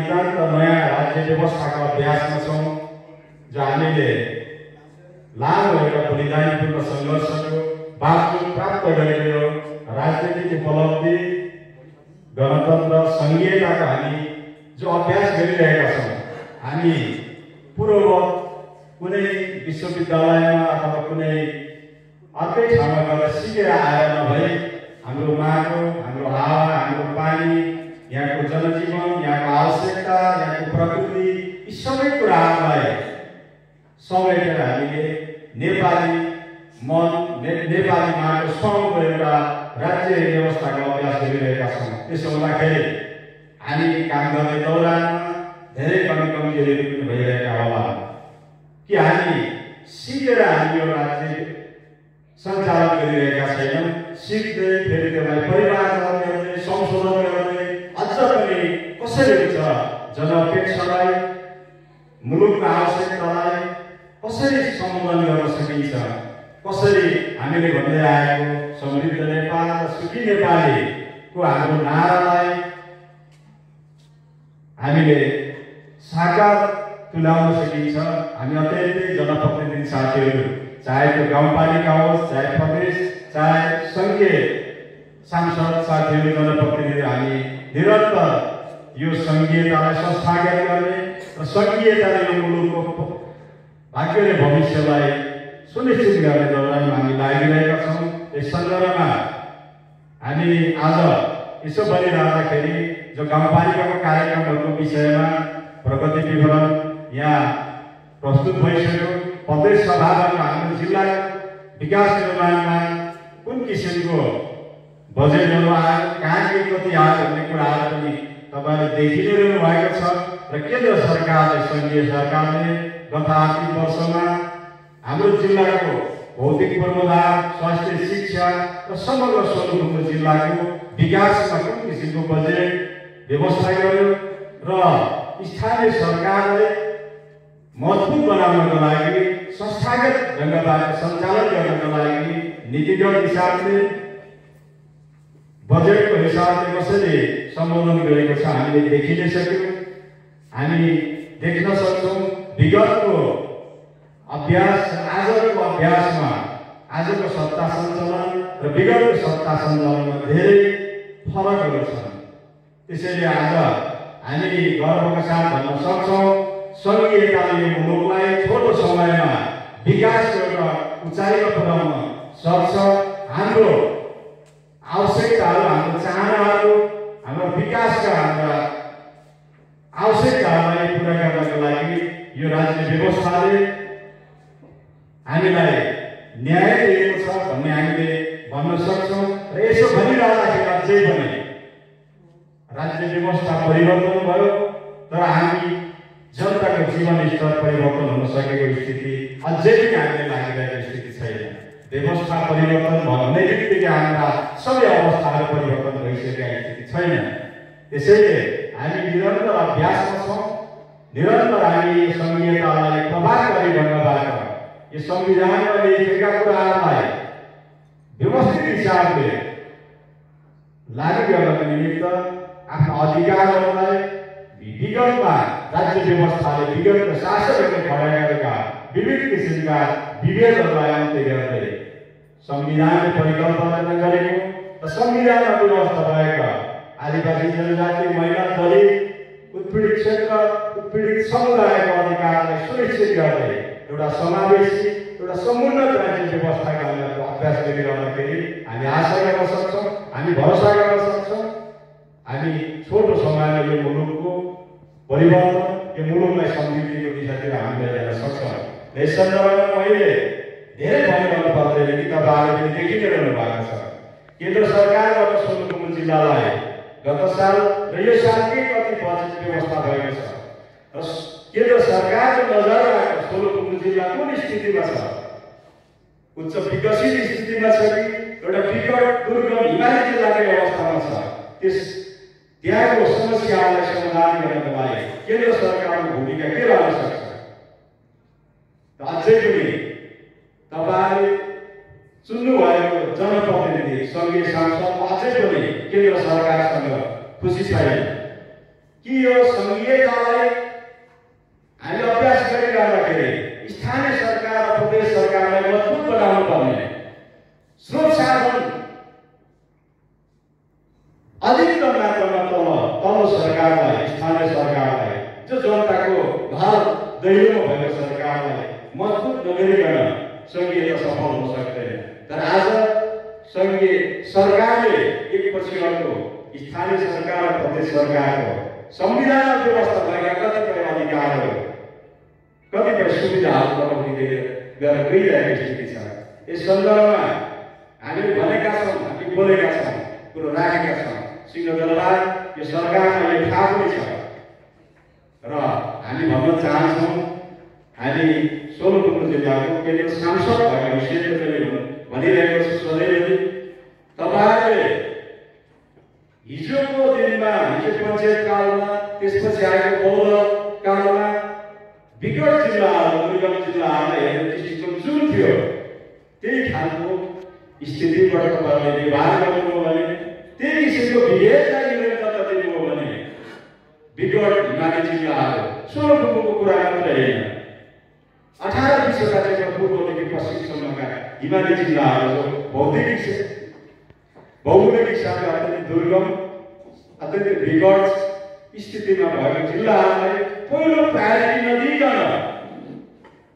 नितान्त नयाँ राज्य व्यवस्थाको अभ्यासमा छौँ जो हामीले लामो एउटा बलिदानीपूर्ण सङ्घर्षको बावजुद प्राप्त गरेको राजनीतिक उपलब्धि गणतन्त्र सङ्घीयताको हामी जो अभ्यास गरिरहेका छौँ हामी पूर्ववत कुनै विश्वविद्यालयमा अथवा कुनै अर्कै ठाउँमा गएर सिकेर आएर नभई हाम्रो माटो हाम्रो हावा हाम्रो पानी यहाँको जनजीवन यहाँको आवश्यकता यहाँको प्रकृति यी सबै कुराहरूलाई समेटेर हामीले नेपाली मन ने, नेपाली सँगको एउटा राज्य व्यवस्थाको अभ्यास गरिरहेका छौँ। त्यसो हुँदाखेरि हामी काम गर्ने दौरानमा धेरै कमी कमजोरीहरू पनि भइरहेका होला। कि हामी सिकेर हामी यो राज्य सञ्चालन गरिरहेका छैनौँ सिक्दै फेरि त्यसलाई परिमार्जन गर्दै संशोधन गर्दै अझ पनि कसरी हुन्छ जनअपेक्षालाई मुलुकको आवश्यकतालाई कसरी सम्बोधन गर्न सकिन्छ? कसरी हामीले भन्दै आएको समृद्ध नेपाल र सुखी नेपालीको हाम्रो नारालाई हामीले साकार तुल्याउन सकिन्छ? हामी अत्यन्तै जनप्रतिनिधि साथीहरू चाहे त्यो गाउँपालिका होस् चाहे प्रदेश चाहे सङ्घीय सांसद साथीहरू जनप्रतिनिधि हामी निरन्तर यो सङ्घीयतालाई संस्थागत गर्ने र सङ्घीयताले यो मुलुकको भाग्य र भविष्यलाई सुनिश्चित गर्ने दौरानमा हामी लागिरहेका छौँ। यस सन्दर्भमा हामी आज यसो भनिरहँदाखेरि जो गाउँपालिकाको कार्यक्रमहरूको विषयमा प्रगति विवरण यहाँ प्रस्तुत भइसक्यो। प्रदेश सभाबाट हाम्रो जिल्ला विकास निर्माणमा कुन किसिमको बजेटहरू आयो कहाँ के कति आयो भन्ने कुराहरू पनि तपाईँले देखि नै रहनु भएको छ र केन्द्र सरकारले सङ्घीय सरकारले गत आर्थिक वर्षमा हाम्रो जिल्लाको भौतिक पूर्वाधार स्वास्थ्य शिक्षा र समग्र सोलुखुम्बु जिल्लाको विकासमा कुन किसिमको बजेट व्यवस्था गर्यो र स्थानीय सरकारले मजबुत बनाउनको लागि संस्थागत ढङ्गबाट सञ्चालन गर्नको लागि नीतिगत हिसाबले बजेटको हिसाबले कसरी सम्बोधन गरेको छ हामीले देखि नै सक्यौँ। हामी देख्न सक्छौँ विगतको अभ्यास आजको अभ्यासमा आजको सत्ता सञ्चालन र विगतको सत्ता सञ्चालनमा धेरै फरकहरू छन् त्यसैले आज हामी गर्वका साथ भन्न सक्छौँ सङ्घीयताले मुलुकलाई छोटो समयमा विकासको एउटा उचाइमा पुर्याउन सक्छ। हाम्रो आवश्यकताहरू हाम्रो चाहनाहरू विगतमा राज्य व्यवस्थाले विगतका शासकहरूले खडा गरेका विविध किसिमका विभेदहरूलाई अन्त्य गर्दै संविधानले परिकल्पना गरेको र संविधानमा व्यवस्था भएका आदिवासी जनजाति महिला दलित उत्पीडित क्षेत्र उत्पीडित समुदायको अधिकारलाई सुनिश्चित गर्दै एउटा समावेशी एउटा समुन्नत राज्य व्यवस्था गर्नको अभ्यास गरिरहँदाखेरि हामी आशा गर्न सक्छौँ हामी भरोसा गर्न सक्छौँ हामी छोटो समयमा यो मुलुकको परिवर्तन यो मुलुकलाई समृद्धिको दिशातिर हामीले जान सक्छौँ यस सन्दर्भमा मैले धेरै भनिरहनु पर्दैन कि तपाईँहरूले देखि नै रहनु भएको छ केन्द्र सरकारबाट सोलुखुम्बु जिल्लालाई गत साल र यो साल के कति बजेट व्यवस्था भएको छ र केन्द्र सरकारको नजरमा सोलुखुम्बु जिल्ला कुन स्थितिमा छ उच्च विकसित स्थितिमा छ कि एउटा विकट दुर्गम हिमाली जिल्लाकै अवस्थामा छ त्यस समस्याहरूलाई समाधान गर्नको लागि केन्द्र सरकारको भूमिका के रहन सक्छ र अझै पनि तपाईँले चुन्नुभएको जनप्रतिनिधि सङ्घीय सांसद अझै पनि केन्द्र सरकारसँग खुसी छैन कि यो सङ्घीयतालाई हामी अभ्यास गरिरहँदाखेरि स्थानीय सरकार र प्रदेश सरकारलाई मजबुत बनाउनु पर्ने स्रोत साधन अधिकतम सरकारलाई स्थानीय सरकारलाई जो जनताको घर दैलोमा भएको सरकारलाई मजबुत नगरिकन सङ्घीयता सफल हुन सक्दैन। तर आज सङ्घीय सरकारले एकपछि अर्को स्थानीय सरकार र प्रदेश सरकारको संविधानमा व्यवस्था भएका कतिपय अधिकारहरू कतिपय सुविधाहरू बनाउने गरेर गइरहेको स्थिति छ। यस सन्दर्भमा हामीले भनेका छौँ हामी बोलेका छौँ कुरो राखेका छौँ। सिंहदरबार यो सरकारमा यो थाहा पनि छ। र हामी भन्न चाहन्छौँ हामी सोलुखुम्बु जिल्लाको केन्द्र सांसद भएको पनि भनिरहेको छु सधैँ तपाईँहरूले हिजोको दिनमा हिजो पञ्चायत कालमा त्यसपछि आएको बौद्ध कालमा विगत जिल्लाहरू दुर्गम जिल्लाहरूलाई हेर्ने दृष्टिकोण जुन थियो। त्यही खालको स्थितिबाट तपाईँहरूले व्यवहार गर्नुभयो भने त्यही किसिमको विभेदलाई विगत हिमाली जिल्लाहरू सोह्रको कुरा मात्रै होइन अठार बिसवटा चाहिँ पूर्वदेखि पश्चिमसम्मका हिमाली जिल्लाहरू भौतिक भौगोलिक हिसाबले अत्यन्त दुर्गम अत्यन्त विगत स्थितिमा भएको जिल्लाहरूलाई पहिलो प्रायोरिटी नदिइकन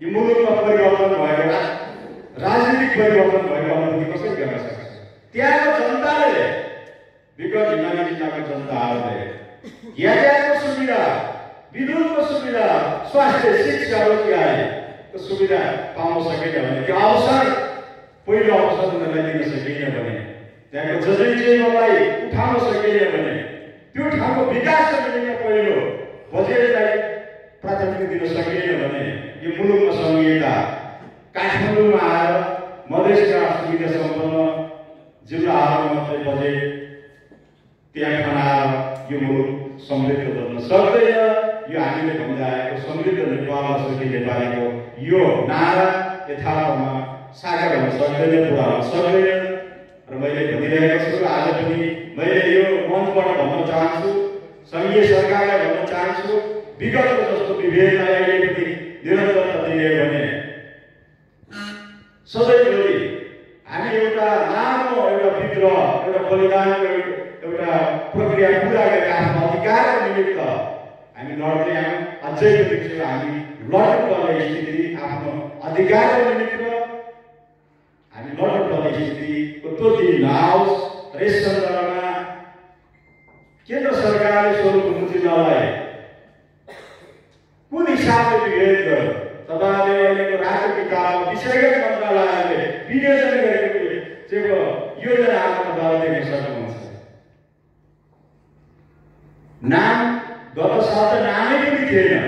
यो मुलुकमा परिवर्तन भएको राजनीतिक परिवर्तन भएको अनुभूति कसरी गर्न सक्छ त्यहाँको जनताले विगत हिमाली जिल्लाको जनताहरूले यातायातको सुविधा विद्युतको सुविधा स्वास्थ्य शिक्षा रोजगारीको सुविधा पाउन सकेन भने त्यो अवसर पहिलो अवसर उनीहरूलाई दिन सकिएन भने त्यहाँको जनजीवनलाई उठाउन सकिएन भने त्यो ठाउँको विकास गर्ने पहिलो बजेटलाई प्राथमिकता दिन सकिएन भने यो मुलुकमा सङ्घीयता काठमाडौँमा आएर मधेसका सुविधा सम्पन्न मात्रै बजेट त्यहाँ बनाएर यो मुलुक समृद्ध बन्न सक्दैन। यो हामीले भन्दै आएको समृद्ध नेपाल सुखी नेपालीको यो नारा यथार्थमा साकार हुन सक्दैन पुरा हुन सक्दैन। र मैले भनिरहेको छु आज पनि मैले यो मञ्चबाट भन्न चाहन्छु सङ्घीय सरकारलाई भन्न चाहन्छु विगतको जस्तो विभेदलाई अहिले निरन्तरता दिने भने सधैँभरि हामी एउटा लामो एउटा विद्रोह एउटा बलिदानको एउटा प्रक्रिया पुरा गरेर आफ्नो अधिकारको निमित्त हामी आयौँ। अझै पनि हामी लड्नुपर्ने स्थिति आफ्नो अधिकारको निमित्त हामी लड्नुपर्ने स्थितिको त्यो दिन नआओस् र यस सन्दर्भमा केन्द्र सरकारले सोलुखुम्बु जिल्लालाई कुन हिसाबले विभेद गर्यो? तपाईँले अहिलेको राज्य विकास विषयगत मन्त्रालयले विनियोजन गरेको चाहिँ योजना आफ्नो तपाईँले देख्न सक्नुहुन्छ नाम साल त नामै पनि थिएन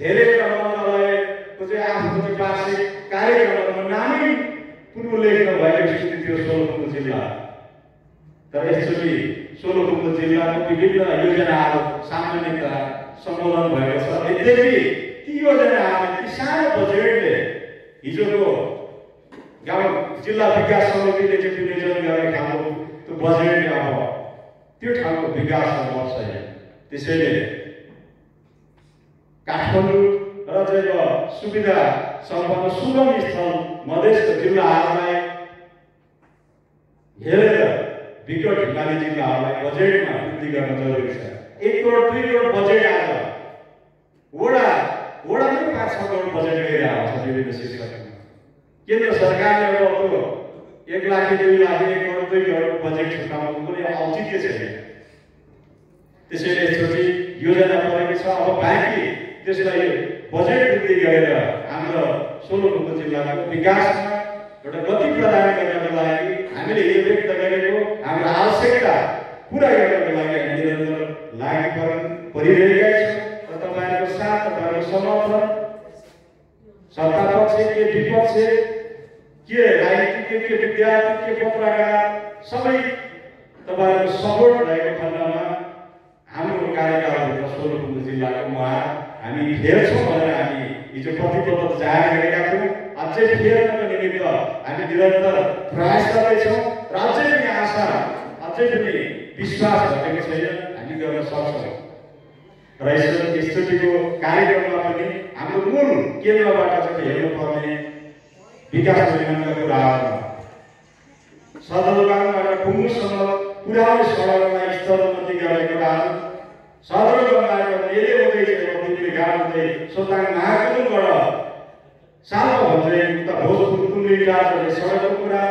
धेरैवटा मन्त्रालयको चाहिँ आफ्नो चाहिँ वार्षिक कार्यक्रममा नामै पुनर्लेख नभएको स्थिति थियो सोलुखुम्बु जिल्ला तर यसचोटि सोलुखुम्बु जिल्लाको विभिन्न योजनाहरू सामान्यतः सम्बोधन भएको छ यद्यपि ती योजनाहरू ती सानो बजेटले हिजोको गाउँ जिल्ला विकास समितिले चाहिँ विनियोजन गर्ने खालको त्यो बजेटले अब त्यो ठाउँको विकास सम्भव छैन त्यसैले काठमाडौँ र चाहिँ सुविधा सम्पन्न सुगम स्थल मधेसको जिल्लाहरूलाई हेरेर विकट हिमाली जिल्लाहरूलाई बजेटमा वृद्धि गर्न जरुरी छ। एक करोड दुई करोड बजेट आज। वडा वडामै पाँच छ करोड बजेट गइरहेको छ विभिन्न शिक्षकमा केन्द्र सरकारले अब एक लाख दुई लाख एक करोड बजेट छुट्याउनु कुनै औचित्य छैन त्यसैले यसचोटि योजना परेको छ। अब बाँकी त्यसलाई बजेट वृद्धि गरेर हाम्रो सोलुखुम्बु जिल्लाको विकासमा एउटा गति प्रदान गर्नको लागि हामीले यो व्यक्त गरेको हाम्रो आवश्यकता पुरा गर्नको लागि हामी निरन्तर लागि परिरहेका छौँ। र तपाईँहरूको साथ तपाईँहरूको समर्थन सत्ता पक्ष के विपक्ष के राजनीतिक के विद्यार्थी के पत्रकार सबै तपाईँहरूको सपोर्ट रहेको खण्डमा हाम्रो कार्यकालभित्र सोलुखुम्बु जिल्लाको उहाँ हामी फेर्छौँ भनेर हामी हिजो प्रतिबद्ध जाहेर गरेका थियौँ अझै फेर्नको निमित्त हामी निरन्तर प्रयास गर्दैछौँ र अझै पनि आशा अझै पनि विश्वास घटेको छैन हामी गर्न सक्छौँ र यस यसचोटिको कार्यक्रममा पनि हाम्रो मूल केन्द्रबाट चाहिँ हेर्नुपर्ने विकास योजनाका कुराहरू सदरमुकामबाट खुम्बुसम्म पुरानो सडकलाई स्तरोन्नति गर्ने कुराहरू सदरमुकामबाट धेरै हुँदै गाउँदै सोताङ महाकुलबाट सानो भन्दै उता भोजपुर कुम्ली राजहरूले सडकको कुरा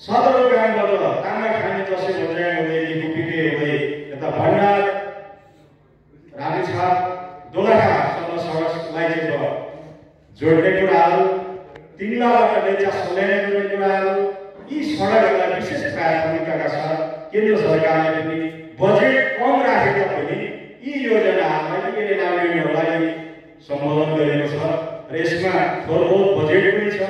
सदरमुकामबाट तामा खाने दसैँ भन्दै हुँदै यता भण्डार दोलखासम्म सडकलाई चाहिँ जोड्ने कुराहरू नेचा सोल्याउने गर्ने कुराहरू यी सडकहरूलाई विशेष प्राथमिकताका साथ केन्द्र सरकारले पनि बजेट कम राखे तापनि यी योजनाहरूलाई यी एनआरएमहरूलाई सम्बोधन गरेको छ र यसमा थोर बहुत बजेट पनि छ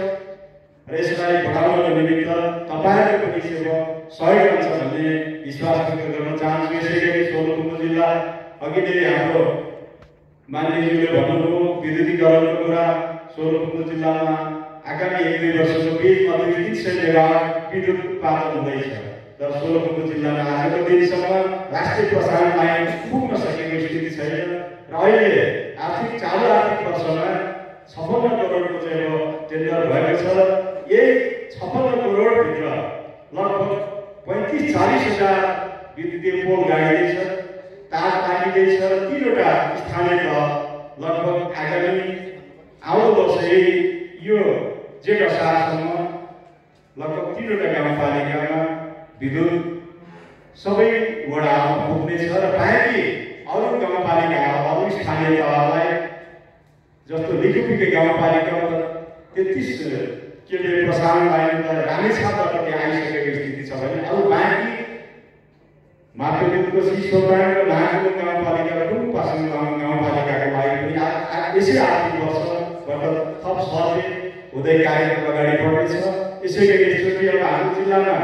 र यसलाई बढाउनको निमित्त तपाईँहरूको पनि सेवा सहयोग हुन्छ भन्ने विश्वास व्यक्त गर्न चाहन्छु। यसै गरी सोलुखुम्बु जिल्ला अघि नै हाम्रो मान्यज्यूले भन्नुभयो विद्युतीकरणको कुरा सोलुखुम्बु जिल्लामा आगामी एक दुई वर्षको तिन सय मेगावाट विद्युत उत्पादन हुँदैछ। तर सोलुखुम्बु जिल्लामा आजको दिनसम्म राष्ट्रिय प्रसारण लाइन पुग्न सकेको स्थिति छैन र अहिले आर्थिक चालु आर्थिक वर्षमा छपन्न करोडको चाहिँ अब टेन्डर भएको छ। यही छपन्न करोडभित्र लगभग पैँतिस चालिस हजार विद्युतीय पोल गाडिँदैछ तार र तिनवटा स्थानीय लगभग आगामी आउँदो वर्ष यो जेठ असारसम्म लगभग तिनवटा गाउँपालिकामा विद्युत सबै वडामा पुग्नेछ र बाँकी अरू गाउँपालिकामा अरू स्थानीय तहलाई जस्तो लिखुपीकै गाउँपालिकामा त तेत्तिस अरे प्रसारण लाइन त रामेछापबाट त्यहाँ आइसकेको स्थिति छ भने अरू बाँकी माध्यमिकको सिसोपाङ र गाउँपालिका र टुङपासङ गाउँपालिकाको लागि पनि यसै आर्थिक वर्षबाट थप हुँदै कार्यक्रम अगाडि बढ्दैछ। यसै गरी यसचोटि अब हाम्रो जिल्लामा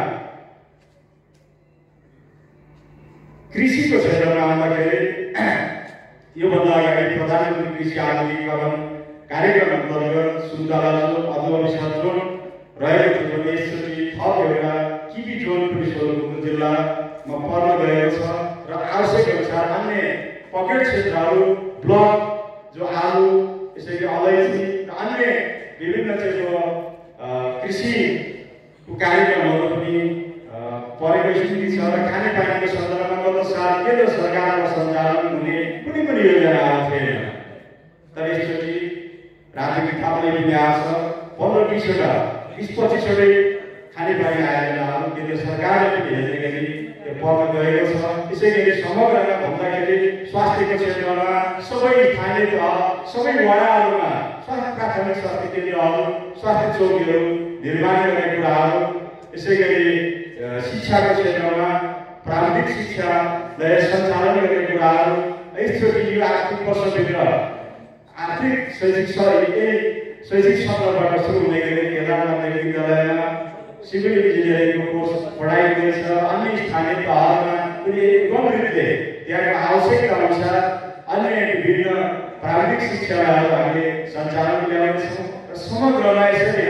कृषिको क्षेत्रमा आउँदाखेरि योभन्दा अगाडि प्रधानमन्त्री कृषि आधुनिकीकरण कार्यक्रम अन्तर्गत सुन्तला जोन अदुवा जोन रहेको थियो भने यसचोटि थप एउटा किबी जोन पनि सोलुखुम्बु जिल्लामा पर्न गएको छ र आवश्यक अनुसार अन्य पकेट क्षेत्रहरू ब्लक जो आलु यसै गरी अलैँची विभिन्न चाहिँ कृषिको कार्यक्रमहरू पनि परेको स्थिति छ र खानेपानीको सन्दर्भमा गत साल केन्द्र सरकारमा सञ्चालन हुने कुनै पनि योजना आएको थिएन तर यसचोटि राज्यको थाप्ने पनि आएको छ पन्ध्र बिसवटा बिस पच्चिसवटै खानेपानी आयोजनाहरू केन्द्र सरकारले पनि हेर्ने गरी त्यो पर्न गएको छ। त्यसै गरी समग्रमा भन्दाखेरि स्वास्थ्यको क्षेत्रमा सबै स्थानीय सबै वडाहरूमा स्वास्थ्य प्राथमिक स्वास्थ्य केन्द्रहरू स्वास्थ्य चौकीहरू निर्माण गर्ने कुराहरू यसै गरी शिक्षाको क्षेत्रमा प्राविधिक शिक्षालाई सञ्चालन गर्ने कुराहरू यसचोटि यो आर्थिक वर्षभित्र आर्थिक शैक्षिक यही शैक्षिक सत्रबाट सुरु हुने गरी केदारनाथ विद्यालयमा सिभिल इन्जिनियरिङको कोर्स पढाइ हुँदैछ अन्य स्थानीय तहमा पनि गम्भीरले त्यहाँको आवश्यकता अनुसार अन्य विभिन्न प्राविधिक शिक्षाहरू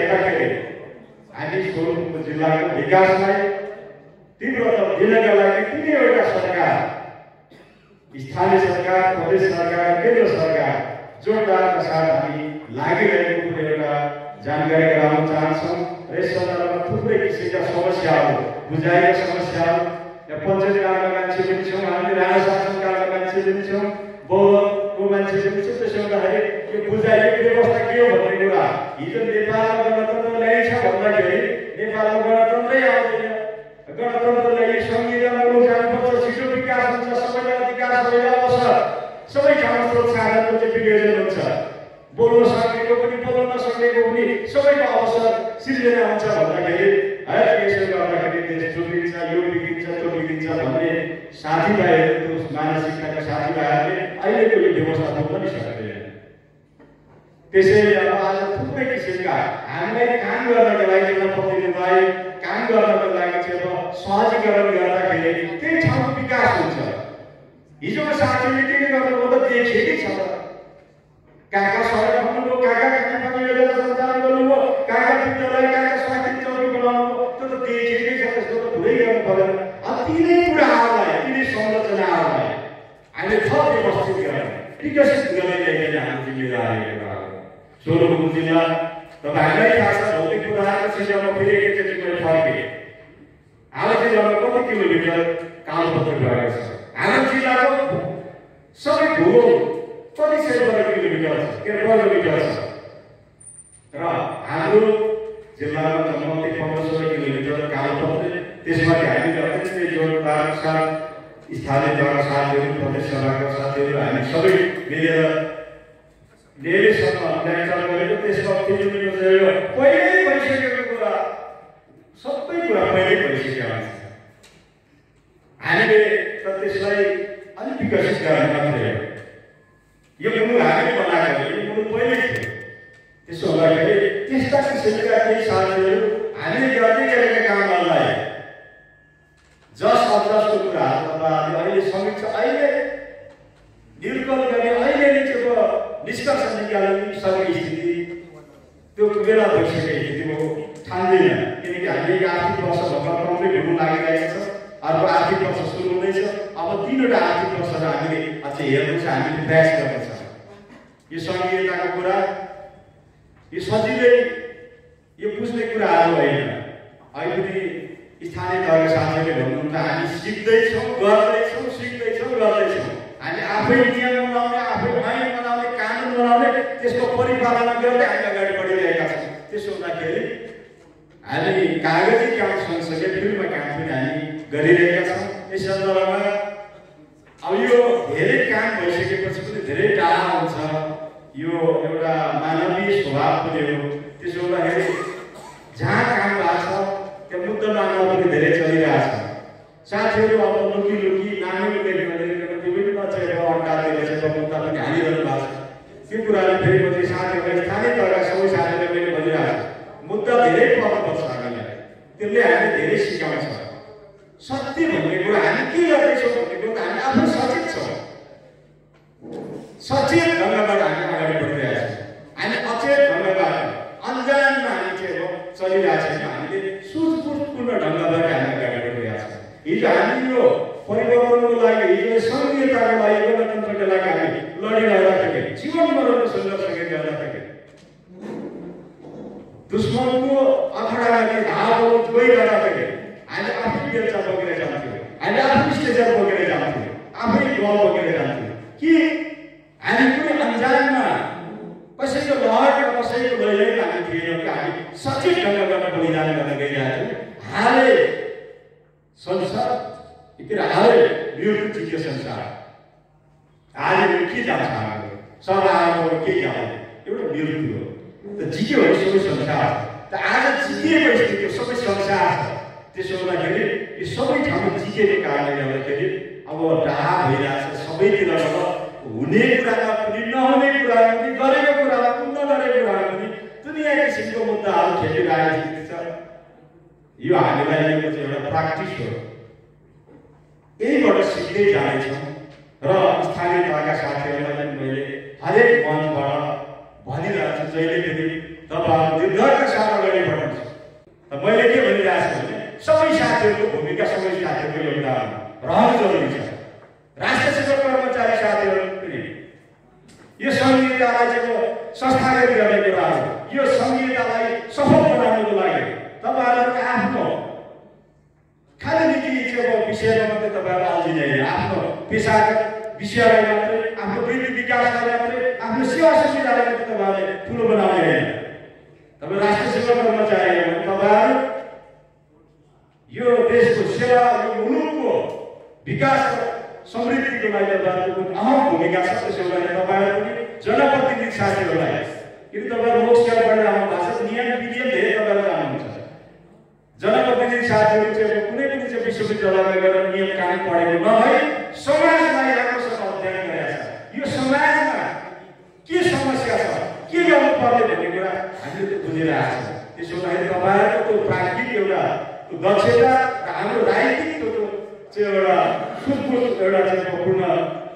यसरी हेर्दाखेरि हामी सोलुखुम्बु जिल्लाको विकासलाई तीव्रता दिनका लागि एउटा सरकार स्थानीय सरकार प्रदेश सरकार केन्द्र सरकार जोडदारका साथ हामी लागिरहेको कुनै एउटा जानकारी गराउन चाहन्छौँ। र यस सन्दर्भमा थुप्रै किसिमका समस्याहरू बुझाइका समस्याहरू यहाँ पञ्चायत कालका मान्छे पनि छौँ हामी राणा शासनकालका मान्छे पनि छौँ बौद्ध को मान्छे चाहिँ विशेष हुँदाखेरि यो बुझाइएको व्यवस्था के हो? भन्ने कुरा। हिजो नेपालमा गणतन्त्र ल्याइन्छ भन्दाखेरि नेपालमा गणतन्त्रै आउँदैन। गणतन्त्रलाई संविधानमा जानुपर्छ छिटो विकास हुन्छ सबैलाई अधिकार सबैलाई अवसर। सबै ठाउँमा प्रोत्साहनको चाहिँ विनियोजन हुन्छ। बोल्न सकेको पनि बोल्न नसकेको पनि सबैको अवसर सिर्जना हुन्छ भन्दाखेरि है यसो गर्दाखेरि देश चुकिन्छ यो बिग्रिन्छ त्यो बिग्रिन्छ भन्ने साथीभाइहरू मानसिकताका साथीभाइहरूले अहिलेको यो व्यवस्था पनि त्यसैले अब आज थुप्रै किसिमका हामीलाई काम गर्नको लागि जनप्रतिनिधिलाई काम गर्नको लागि चाहिँ अब सहजीकरण गर्दाखेरि त्यही ठाउँको विकास हुन्छ। हिजोको साथीले के गर्नुभयो त भन्नुभयो कहाँ कहाँ खानेपानी योजना सञ्चालन कहाँ कहाँ स्वास्थ्य चौकी त्यो त छ त्यसको त गर्नु परेन। अब संरचनाहरूलाई हामीले थप विकसित गर्दै ल्याइने हाम्रो जिम्मेदारी कुरा हो सोह्रको जिल्ला तपाईँहरूलाई थाहा छ भौतिक पूर्वाधारको क्षेत्रमा फेरि एकैचोटि मैले फर्केँ हाम्रो जिल्लामा कति किलोमिटर कालोपत्र गएको छ हाम्रो जिल्लाको सबै भूगोल कति सय किलोमिटर छ के वर्ग मिटर छ र हाम्रो जिल्लामा जम्मा पन्ध्र सोह्र किलोमिटर कालोपत्र त्यसमाथि हामीले अत्यन्तै जोडदार साथ स्थानीय तहका साथीहरू प्रदेश सभाका साथीहरू हामी सबै मिलेर धेरैसम्म व्याख्या गरेको त्यसमा किलोमिटर चाहिँ पहिल्यै भइसकेको कुरा। सबै कुरा पहिल्यै भइसकेको हामीले त त्यसलाई अलिक विकसित गर्न मात्रै हो। यो मुलुक हामीले बनाएको यो मुलुक पहिल्यै थियो। त्यसो हुँदाखेरि त्यस्ता किसिमका केही साथीहरू हामीले गर्दै गरेका कामहरूलाई जस अजसको कुराहरू तपाईँहरूले अहिले समीक्षा अहिले निर्कल गर्ने अहिले नै त्यो निष्कर्ष निकाल्ने सक्ने स्थिति त्यो बेला भइसकेको स्थिति म ठान्दिनँ किनकि हामीले आर्थिक वर्ष भर्खर कम्प्लिट लागिरहेको छ। अर्को आर्थिक वर्ष सुरु हुँदैछ। अब तिनवटा आर्थिक वर्षहरू हामीले अझै हेर्नु छ हामीले प्रयास गर्नु छ यो सङ्घीयताको कुरा यो सजिलै यो बुझ्ने कुराहरू होइन। अहिले स्थानीय तहका साथीहरूले भन्नुहुन्छ हामी सिक्दैछौँ गर्दैछौँ सिक्दैछौँ गर्दैछौँ हामी आफै नियम बनाउने आफै ऐन बनाउने कानुन बनाउने त्यसको परिपालना गर्दै हामी अगाडि बढिरहेका छौँ। त्यसो हुँदाखेरि हामी कागजी काम सँगसँगै फिल्डमा काम पनि हामी गरिरहेका छौँ। यस सन्दर्भमा अब यो धेरै काम भइसकेपछि पनि धेरै टाढा हुन्छ। यो एउटा मानवीय स्वभाव पनि हो। त्यसो हुँदाखेरि जहाँ काम माग्न पनि धेरै चलिरहेको छ साथीहरू अब लुकी लुकी नानी लुकेर विभिन्न चाहिँ अड्डातिर चाहिँ मुद्दा पनि हालिरहनु भएको छ। त्यो कुराले फेरि पछि साथीहरूले स्थानीय तहका सबै साथीहरूले मैले भनिरहेको छु मुद्दा धेरै पर्नुपर्छ हामीलाई। त्यसले हामी धेरै सिकाउँछ। सत्य भन्ने हामी के गर्दैछौँ भन्ने कुरो हामी आफै सचेत छौँ। सचेत ढङ्गबाट हामी अगाडि बढिरहेका छौँ हामी अचेत ढङ्गबाट अन्जानमा हामी चाहिँ चलिरहेको छैन हामीले सुझबुझपूर्ण ढङ्गबाट हामी अगाडि बढिरहेका छौँ। हिजो हामी यो परिवर्तनको लागि हिजो सङ्घीयताको लागि गणतन्त्रको लागि हामी लडिरहँदाखेरि जीवन मरणको सङ्घर्ष गर्दाखेरि दुश्मनको अखडामाथि धावहरू गइरहँदाखेरि हामी आफै बेलचा बोकेर जान्थ्यौँ। हामी आफै स्टेजर बोकेर जान्थ्यौँ। आफै ढल बोकेर जान्थ्यौँ। कि हामी कुनै अन्जानमा कसैको लहर कसैको लैलै हामी थिएनौँ कि हामी सचेत ढङ्गबाट बलिदान गर्न गइरहेको थियौँ। हालै संसार के अरे हालै मृत्यु जित्यो संसार हाले के जान्छ हाम्रो के जान्छ एउटा मृत्यु हो त जित्यो भने सबै संसार त आज जितिएको स्थिति सबै संसार छ त्यसो हुँदाखेरि यो सबै ठाउँमा जितेको कारणले गर्दाखेरि अब डाहा भइरहेको छ सबैतिरबाट हुने कुरामा पनि नहुने कुरामा पनि गरेको कुरामा पनि नगरेको कुरामा पनि दुनियाँ किसिमको मुद्दाहरू खेलिरहेको यो हामीलाई यो चाहिँ एउटा प्र्याक्टिस हो। यहीबाट सिक्दै जानेछौँ र स्थानीय तहका साथीहरूलाई पनि मैले हरेक मञ्चबाट भनिरहेको छु जहिले पनि तपाईँहरू दीर्घका साथ अगाडि त मैले के भनिरहेको छु भने सबै साथीहरूको भूमिका सबै साथीहरूको योगदान रहनु जरुरी छ। राष्ट्र कर्मचारी साथीहरू पनि यो सङ्घीयतालाई चाहिँ संस्थागत गर्ने कुराहरू यो सङ्घीयतालाई सफल बनाउनको लागि तपाईँहरूको आफ्नो खालि नीति चाहिँ विषयमा मात्रै तपाईँहरू अल्झिँदैन आफ्नो पेसागत विषयलाई मात्रै आफ्नो वृद्धि विकासलाई मात्रै आफ्नो सेवा सुविधालाई मात्रै तपाईँहरूले ठुलो बनाउने होइन तपाईँ राष्ट्र सेवा कर्मचारी हो भने तपाईँहरू यो देशको सेवा यो मुलुकको विकास समृद्धिको लागि तपाईँहरूको अहम भूमिका छ त्यसो भने तपाईँहरू पनि जनप्रतिनिधि साथीहरूलाई किन तपाईँहरू गरेर आउनु भएको छ नियम विधियम धेरै तपाईँहरू जान्नुहुन्छ जनप्रतिनिधि साथीहरू चाहिँ कुनै पनि चाहिँ विश्वविद्यालयमा गएर नियम कानुन पढेको नभए समाजलाई राम्रोसँग अध्ययन गरेका छ यो समाजमा के समस्या छ के गर्नु पर्ने भन्ने कुरा हामीले बुझिरहेको छ। त्यसो हुँदाखेरि तपाईँहरूको त्यो प्राकृतिक एउटा दक्षता र हाम्रो राजनीतिक त्यो चाहिँ एउटा सुदबुझ एउटा चाहिँ पूर्ण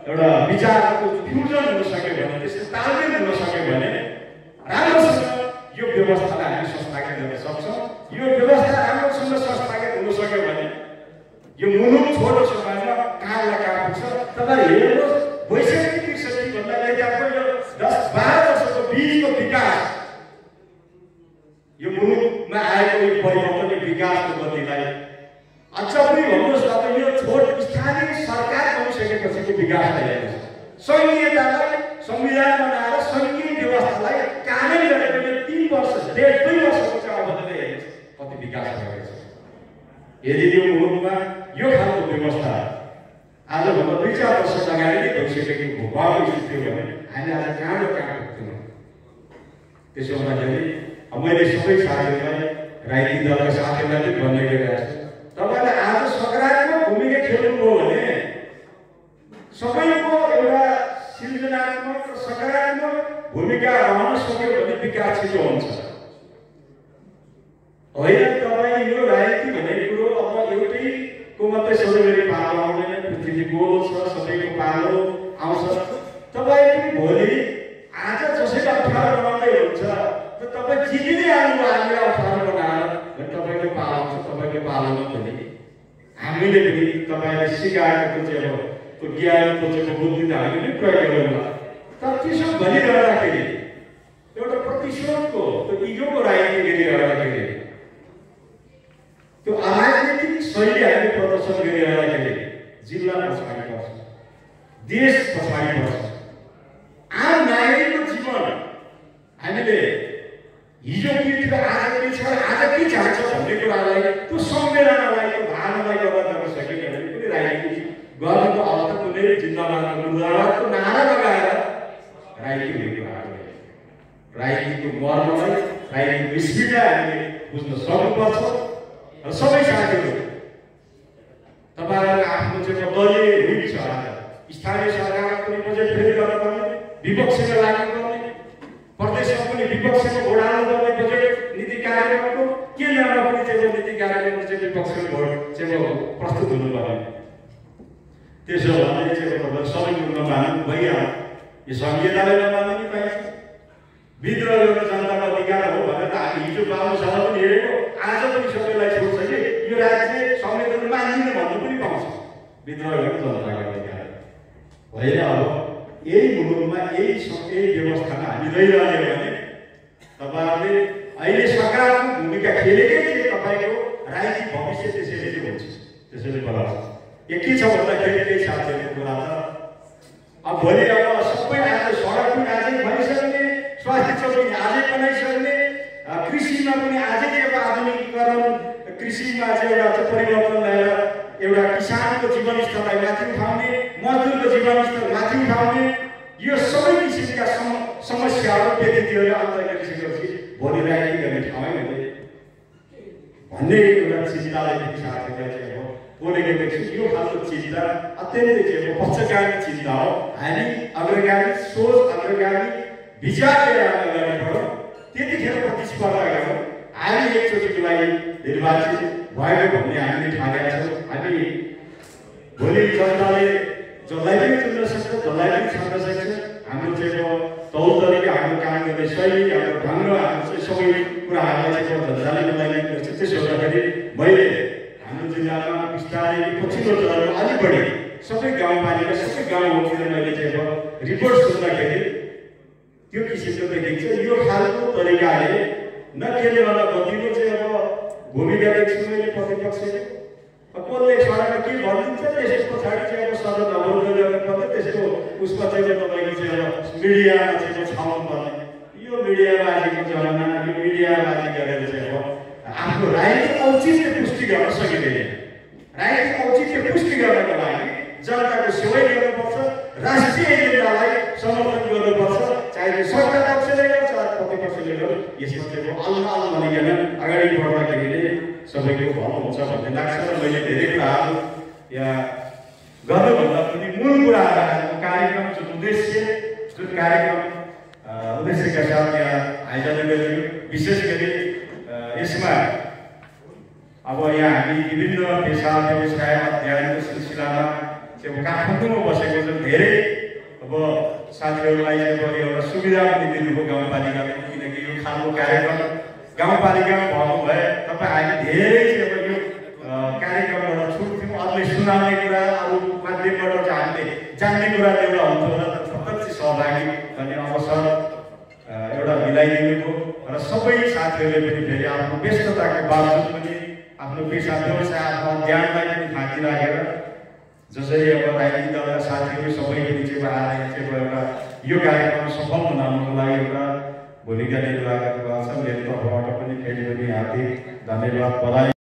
एउटा विचारको फ्युजन हुन सक्यो भने त्यसको तालमेल हुन सक्यो भने राम्रोसँग यो व्यवस्थालाई हामी संस्थागत गर्न सक्छौँ यो व्यवस्था राम्रोसँग संस्थागत हुन सक्यो भने यो मुलुक छोटो समयमा कहाँलाई कहाँ पुग्छ तपाईँ हेर्नुहोस् वैश्विक त्रिसठी त्यसभन्दा यताको यो दस बाह्र वर्षको बिचको विकास यो मुलुकमा आएको यो परिवर्तन यो विकासको गतिलाई अझ पनि भन्नुहोस् अब यो छोट स्थानीय सरकार बनिसकेपछिको विकासलाई हेर्नुहोस् सङ्घीयतालाई संविधान बनाएर सङ्घीय व्यवस्थालाई कामै गरेको यो तिन वर्ष डेढ दुई वर्षको चाहिँ अवधिले हेर्नुहोस् कति विकास भएको छ यदि यो मुलुकमा यो खालको व्यवस्था आजभन्दा दुई चार वर्ष अगाडि नै भइसकेको भएको स्थिति हो भने हामी आज कहाँबाट कहाँ पुग्थ्यौँ हुँदाखेरि मैले सबै साथीहरूलाई राजनीतिक दलका साथीहरूलाई पनि भन्ने गरिरहेको छु तपाईँले आज सकारात्मक भूमिका खेल्नुभयो भने सबैको एउटा सृजनात्मक र सकारात्मक भूमिका रहन सक्यो भने विकास छिटो हुन्छ। होइन तपाईँ यो राजनीति भन्ने कुरो अब एउटैको मात्रै सधैँभरि पालो आउँदैन। पृथ्वी गोलो छ सबैको पालो आउँछ। तपाईँ पनि भोलि पालोमा पनि हामीले पनि तपाईँले सिकाएको चाहिँ अब त्यो ज्ञानको चाहिँ बुद्धि त हामीले प्रयोग गरौँला तर त्यसो भनिरहँदाखेरि एउटा प्रतिशोधको त्यो इगोको राजनीति गरिरहँदाखेरि त्यो अराजनीतिक शैली हामीले प्रदर्शन गरिरहँदाखेरि जिल्ला पछाडि पर्छ देश पछाडि पर्छ। आम नागरिकको जीवन हामीले हिजो के थियो आज के छ आज के चाहन्छ भन्ने कुरालाई त्यो सम्वेदनालाई त्यो भावनालाई गर्दा गर्न सकियो भने पनि राजनीति गर्नुको अवस्था कुनै जिन्दाबादको मुर्दाबादको नारा लगाएर राजनीति हुने कुराहरू राजनीतिको मर्मलाई स्पिडलाई हामीले बुझ्न सक्नुपर्छ र सबै साथीहरू तपाईँहरूको आफ्नो चाहिँ दलीय ऋण छ। स्थानीय सरकारमा पनि बजेट फेरि गर्नुपर्ने विपक्षमा लाग्नुपर्ने प्रदेशमा पनि विपक्षको घोडालो गर्ने बजेट नीति कार्यक्रमको केन्द्रमा पनि चाहिँ नीति कार्यक्रमको चाहिँ विपक्षको भोट चाहिँ प्रस्तुत हुनुपर्ने त्यसो भने चाहिँ सबै कुरो नमान्नु भइहाल्यो। यो संहितालाई नमान्नु पाइन्छ विद्रोह एउटा जनताको अधिकार हो भनेर त हामी हिजो बाबुसँग पनि हेरेको। आज पनि सबैलाई छोड्छ कि? यो राज्य संविधान मानिदिनु भन्नु पनि पाउँछ। विद्रोह एउटा जनताको अधिकार होइन अब यही मुलुकमा यही यही व्यवस्थामा हामी रहिरह्यो भने तपाईँहरूले अहिले सकारात्मक भूमिका खेलेकै थिए तपाईँको राजनीतिक भविष्य त्यसैले चाहिँ हुन्छ त्यसैले बला यो के छ भन्दाखेरि केही साथीहरूको कुरा त। अब भोलि अब सबै आज सडक पनि आजै भनिसक्ने स्वास्थ्य चौकी आजै बनाइसक्ने कृषिमा पनि आजै एउटा आधुनिकीकरण कृषिमा चाहिँ एउटा परिवर्तन ल्याएर एउटा किसानको जीवन स्तरलाई माथि उठाउने मजदुरको जीवन स्तर माथि उठाउने यो सबै किसिमका सम समस्याहरू व्यक्तिहरूले अन्त गरिसकेपछि भोलि राजनीति गर्ने ठाउँै हुँदै। भन्ने एउटा चिन्ताले साथीलाई चाहिँ अब बोलेको देख्छु यो खालको चिन्ता अत्यन्तै चाहिँ पक्षगामी चिन्ता हो। हामी अग्रगामी सोच अग्रगामी लिएर हामी अगाडि बढौँ त्यतिखेर प्रतिस्पर्धा गरौँ हामी एकचोटिको लागि निर्वाचित भयो भन्ने हामीले ठानेका छौँ। हामी भोलि जनताले जसलाई पनि चुन्न सक्छ जसलाई पनि छान्न सक्छ हाम्रो चाहिँ अब तौल तरिका हाम्रो काम गर्ने शैली हाम्रो ढङ्ग हाम्रो सबै कुराहरूलाई चाहिँ जनताले गर्छ त्यसो गर्दाखेरि मैले हाम्रो जिल्लामा बिस्तारै पछिल्लो चरणमा अलिक बढी सबै गाउँपालिका सबै गाउँहरूतिर मैले चाहिँ अब रिपोर्ट सुन्दाखेरि त्यो किसिमको देखिन्छ यो खालको तरिकाले न केले गर्दा गतिलो चाहिँ अब भूमिका देख्छु मैले प्रतिपक्षको कसले सडकमा के भनिदिन्छ त्यसको पछाडि चाहिँ अब सडक अवरोध गर्नु पर्ने त्यसको उसमा चाहिँ तपाईँको चाहिँ अब मिडियामा चाहिँ छाउनु पर्ने। यो मिडियाबाजीको जमाना यो मिडियाबाजी गरेर चाहिँ अब आफ्नो राजनीतिक औचित्य पुष्टि गर्न सकिँदैन। राजनीतिक औचित्य पुष्टि गर्नको लागि जनताको सेवै गर्नुपर्छ राष्ट्रिय एजेन्डालाई समर्थन गर्नुपर्छ चाहे त्यो सरकार पक्षले गर्छ चाहे अल्ल अल्ल भनिकन अगाडि बढ्दाखेरि सबैको भलो हुन्छ भन्ने लाग्छ र मैले धेरै कुराहरू यहाँ गर्नुभन्दा पनि मूल कुराहरू आजको कार्यक्रम जुन उद्देश्य जुन कार्यक्रम उद्देश्यका साथ यहाँ आयोजना गरियो विशेष गरी यसमा अब यहाँ हामी विभिन्न पेसा व्यवसाय अध्ययनको सिलसिलामा चाहिँ काठमाडौँमा बसेको छौँ धेरै अब साथीहरूलाई अब एउटा सुविधा पनि दिनुभयो गाउँपालिकाले। खालको कार्यक्रम गाउँपालिकामा भएको भए तपाईँ हामी धेरै अब यो कार्यक्रमबाट छुट्थ्यौँ अरूले सुनाउने कुरा अरू माध्यमबाट चाहिँ हामीले जान्ने कुरा एउटा हुन्थ्यो होला प्रत्यक्ष सहभागी मिलाइदिनु भयो र सबै साथीहरूले पनि फेरि आफ्नो व्यस्तताको बावजुद पनि आफ्नो पेसा व्यवसाय आफ्नो ज्ञानलाई पनि थाँती राखेर जसरी अब राजनीतिक साथीहरू सबै पनि चाहिँ आएर चाहिँ एउटा यो कार्यक्रम सफल बनाउनको लागि एउटा भूमिका निर्वाह गर्नुभएको छ मेरो तर्फबाट पनि फेरि पनि हार्दिक धन्यवाद बधाई